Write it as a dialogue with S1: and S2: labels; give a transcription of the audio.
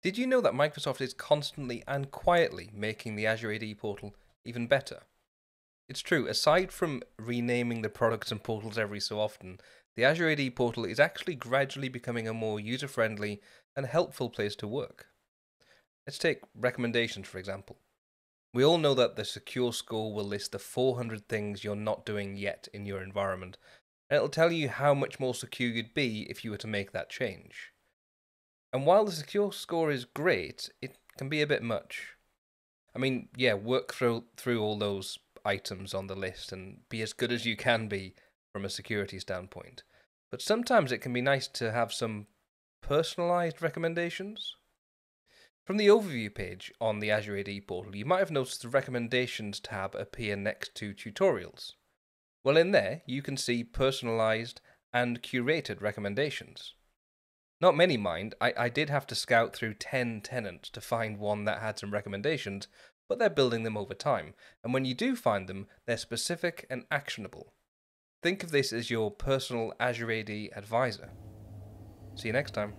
S1: Did you know that Microsoft is constantly and quietly making the Azure AD portal even better? It's true, aside from renaming the products and portals every so often, the Azure AD portal is actually gradually becoming a more user friendly and helpful place to work. Let's take recommendations, for example. We all know that the secure score will list the 400 things you're not doing yet in your environment, and it'll tell you how much more secure you'd be if you were to make that change. And while the secure score is great, it can be a bit much. I mean, yeah, work through through all those items on the list and be as good as you can be from a security standpoint. But sometimes it can be nice to have some personalized recommendations. From the overview page on the Azure AD portal, you might have noticed the recommendations tab appear next to tutorials. Well, in there, you can see personalized and curated recommendations. Not many mind, I, I did have to scout through 10 tenants to find one that had some recommendations, but they're building them over time, and when you do find them, they're specific and actionable. Think of this as your personal Azure AD advisor. See you next time.